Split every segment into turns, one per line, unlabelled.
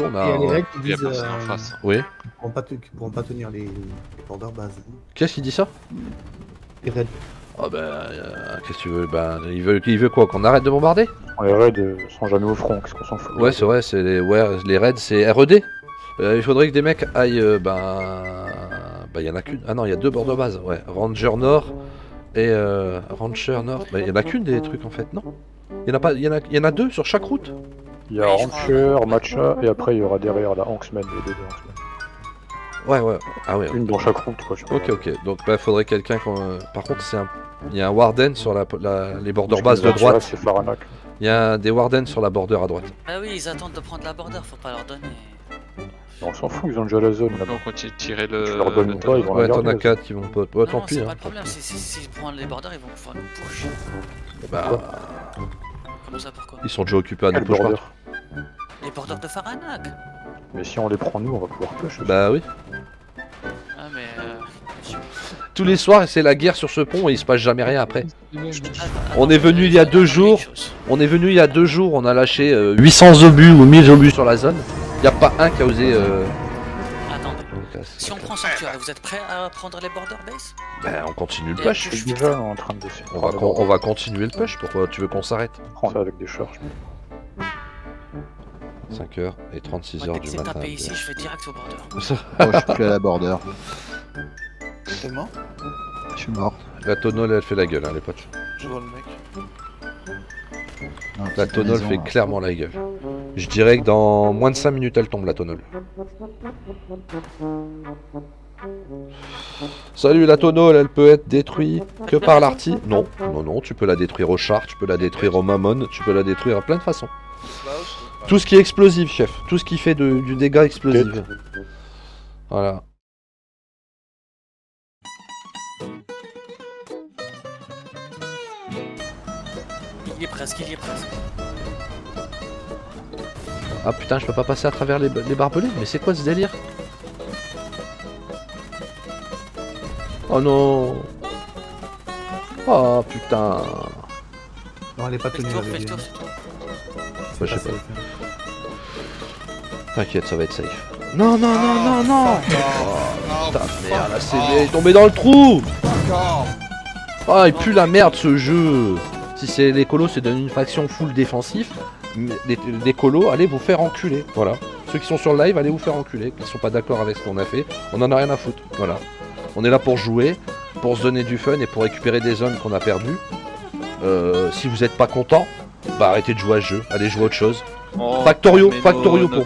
on
il y a les règles qui disent
en
euh,
face.
Oui.
qu'ils pourront pas pourront tenir les, les border bases.
Qu'est-ce qui dit ça?
Les raids.
Ah bah, euh, qu'est-ce que tu veux? Ben, il veut, il veut quoi Qu'on arrête de bombarder?
Les raids euh, sont jamais au front, qu'est-ce qu'on s'en fout?
Ouais, c'est vrai, c'est les, ouais, les raids, c'est RED. Euh, il faudrait que des mecs aillent. euh, ben. Ben, il y en a qu'une. Ah non, il y a deux bords de base. Ouais, Ranger Nord et euh, Rancher Nord. Ben, il y en a qu'une des trucs en fait, non? Il y en a pas, il y en a, il y en a deux sur chaque route?
Il y a
Oui,
Rancher, Matcha, et après il y aura derrière la Hanksman, les deux de Hanksman.
Ouais, ouais. Ah ouais.
Une dans chaque route, quoi.
Ok, ok. Donc, bah, faudrait quelqu'un. qu'on- euh, Par contre, c'est un. Il y a un Warden sur la, la- les bases
qui
de droite.
C'est Faranac.
Il y a des Warden sur la border à droite.
Ah oui, ils attendent de prendre la border, faut pas leur donner.
On s'en fout, ils ont déjà la zone là-bas.
On continue de tirer
Tu
le.
leur donnes
le
pas, ils vont-
Ouais, t'en as
là.
4 qui vont pas. Ouais,
non,
tant
non,
pis.
c'est
Hein.
pas le problème, s'ils prennent les borders, ils vont faire une push.
Bah,
Comment ça, pourquoi
ils sont déjà occupés à nous push
border
partout.
Les borders de Faranac
Mais si on les prend nous, on va pouvoir push. aussi.
Bah oui.
Ah, mais. Euh...
Tous les soirs, c'est la guerre sur ce pont et il se passe jamais rien après. On est venu il y a deux jours. On est venu il y a deux jours, on a lâché euh, 800 obus ou 1000 obus sur la zone. Y a pas un qui a osé. Euh...
Attendez, si on prend Sanctuary, vous êtes prêts à prendre les border base
Bah, on continue le push.
Je suis déjà en train de.
On va, con- on va continuer le push. Pourquoi tu veux qu'on s'arrête?
Ça avec des charges.
5h et 36h
Moi, dès que
du
c'est
matin.
tapé ici, je vais direct au border.
Oh, je suis plus à la border.
T'es mort
Je suis mort.
La tonneau, elle fait la gueule, hein, les potes.
Je vois le mec.
La
maison,
fait
là.
clairement la gueule. Je dirais que dans moins de 5 minutes, elle tombe, la tonneau. Salut, la tonneau, elle peut être détruite que par l'arty Non, non, non, tu peux la détruire au char, tu peux la détruire au mammon, tu peux la détruire à plein de façons. Tout ce qui est explosif, chef. Tout ce qui fait de- du dégât explosif. Voilà.
Il y est presque, il y est presque.
Ah putain, je peux pas passer à travers les, les barbelés Mais c'est quoi ce délire? Oh non Oh putain
Non, elle est pas
Fais le
tenue.
tour,
la
fais le
deuxième.
tour, c'est tout.
Bah, je sais pas. T'inquiète, ça va être safe. Non, non, non, non, non
Oh,
Putain, merde, la CV est tombée dans le trou Ah, il pue la merde ce jeu Si c'est les colos, c'est dans une faction full défensif. les colos, allez vous faire enculer. Voilà. Ceux qui sont sur le live, allez vous faire enculer. Qui sont pas d'accord avec ce qu'on a fait. On en a rien à foutre. Voilà. On est là pour jouer, pour se donner du fun et pour récupérer des zones qu'on a perdues. Euh, si vous êtes pas content, bah arrêtez de jouer à ce jeu. Allez jouer à autre chose.
Oh,
Factorio,
nos-
Factorio
nos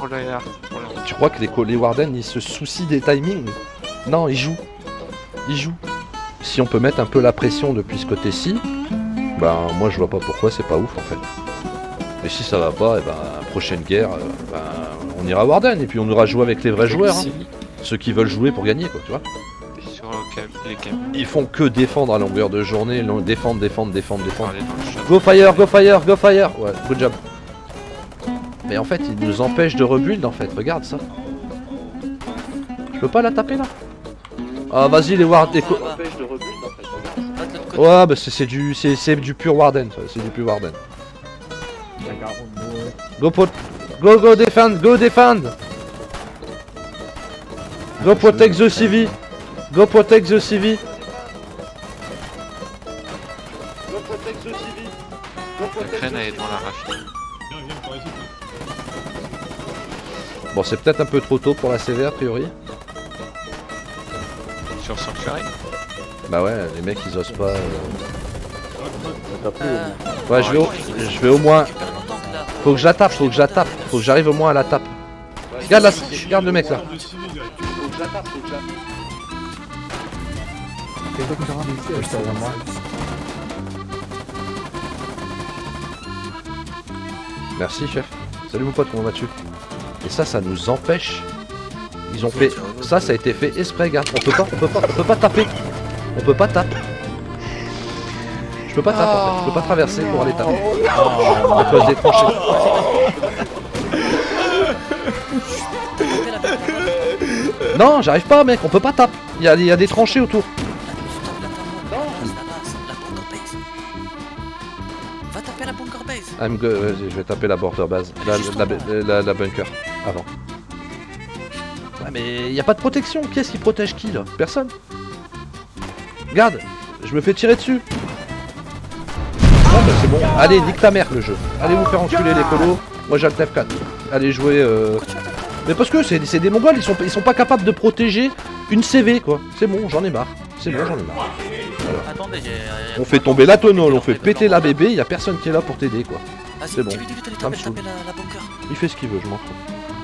pour-. Tu crois que les, les Warden ils se soucient des timings? Non, ils jouent. Ils jouent. Si on peut mettre un peu la pression depuis ce côté-ci, ben moi je vois pas pourquoi c'est pas ouf en fait. Et si ça va pas, et ben prochaine guerre, euh, ben, on ira Warden et puis on ira jouer avec les vrais joueurs. hein. Ceux qui veulent jouer pour gagner quoi, tu vois. Ils font que défendre à longueur de journée, défendre, défendre, défendre, défendre. Go fire, go fire, go fire Ouais, good job. Mais en fait, il nous empêche de rebuild en fait, regarde ça. Je peux pas la taper là Ah vas-y les ward... les co-
Là-bas.
empêche de rebuild en fait.
Pas de l'autre côté.
Ouais bah c'est c'est du c'est c'est du pur Warden, c'est du pur Warden. Go pot Go go defend, go defend Go protect the CV Go protect the CV Go protect the CV
est dans la raffinerie.
Bon c'est peut-être un peu trop tôt pour la CV a priori.
Sur Sanctuary.
Bah ouais, les mecs ils osent pas. euh.
Euh,
Ouais, je vais, au... je vais au moins. Faut que je la tape, faut que je la tape, faut que j'arrive au moins à la tape. Regarde là, regarde le mec là. Merci chef. Salut mon pote, comment vas-tu? Et ça, ça nous empêche. Ils ont fait. Ça, ça a été fait exprès, regarde. On peut pas, on peut pas, on peut pas taper. On peut pas taper. Je peux pas taper en fait. Je peux pas traverser pour aller taper. Non, j'arrive pas, mec. On peut pas taper. Il y y a des tranchées autour. I'm go- vas-y, je vais taper la border base. La, la, la- la- la bunker. Avant. Ouais, mais y a pas de protection. Qui est-ce qui protège qui là? Personne. Regarde, je me fais tirer dessus. Bon, bah c'est bon. Allez, nique ta mère le jeu. Allez vous faire enculer les colos. Moi j'ai le F4. Allez jouer. Euh... Mais parce que c'est c'est des mongols, ils sont, ils sont pas capables de protéger une CV quoi. C'est bon, j'en ai marre. C'est bon, j'en ai marre.
Attendez, j'ai.
On fait tomber la tonneau, on fait péter la bébé, y a personne qui est là pour t'aider quoi.
Vas-y,
c'est bon. Ça me saoule. Il fait ce qu'il veut, je m'en fous.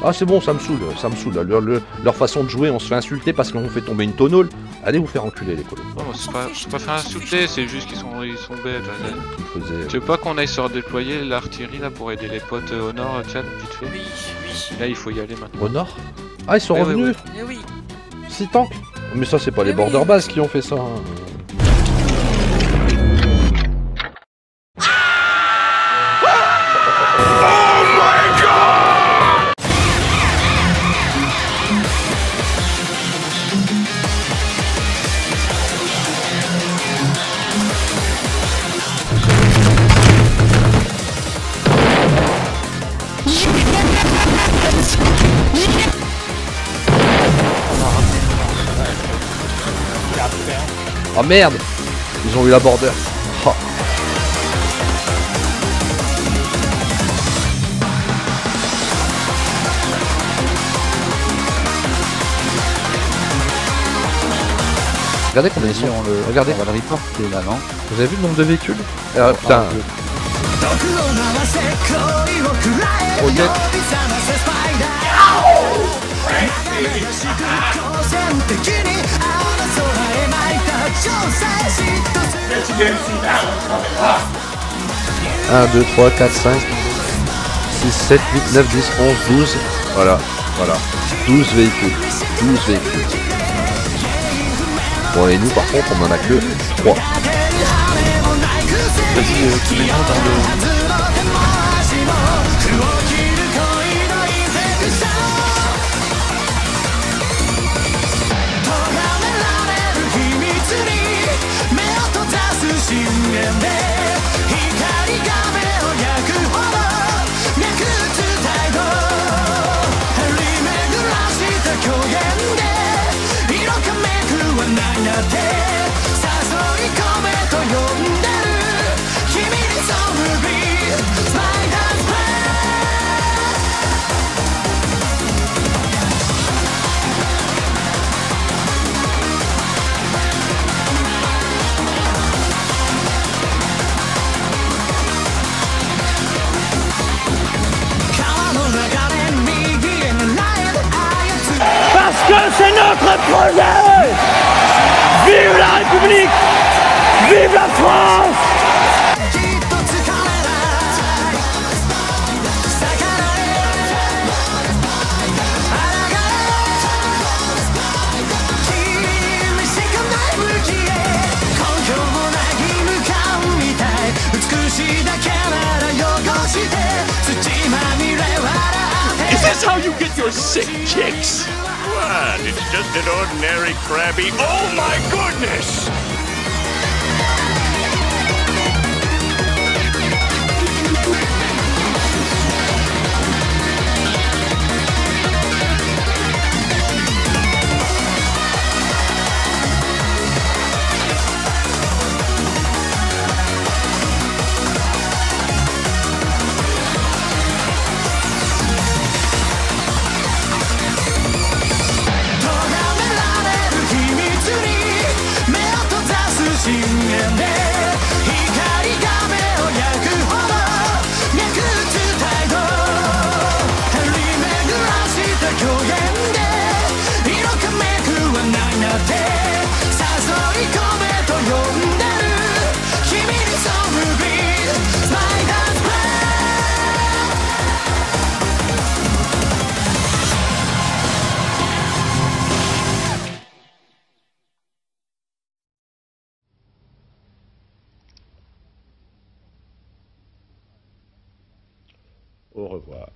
Ah c'est bon, ça me saoule, ça me saoule. Leur, leur- leur façon de jouer, on se fait insulter parce qu'on fait tomber une tonneau. Allez vous faire enculer les colos.
Non, c'est pas, c'est pas faire insulter, c'est juste qu'ils sont, ils sont bêtes. ouais.
Ils faisaient-
Tu veux pas qu'on aille se redéployer l'artillerie là pour aider les potes euh, au nord, Tchad, vite fait
Oui, oui.
Là, il faut y aller maintenant.
Au nord? Ah ils sont
Ouais, ouais,
revenus
Eh oui.
6 tanks? Mais ça c'est pas les border bases qui ont fait ça. hein. merde Ils ont eu la border. Regardez combien ils sont.
On le,
Regardez.
On va le reporter là, non
Vous avez vu le nombre de véhicules ah, putain. Oh. 1, 2, 3, 4, 5, 6, 7, 8, 9, 10, 11, 12. Voilà, voilà. 12 véhicules. 12 véhicules. Bon, et nous, par contre, on en a que 3.
Vas-y, euh, tu mets dans. Notre projet Vive la République Vive la France
this how you get your sick kicks? What? It's just an ordinary crabby. Oh my goodness!
Au revoir.